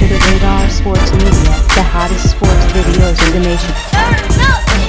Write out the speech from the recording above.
Under the Radar Sports Media, the hottest sports videos in the nation. Turn up.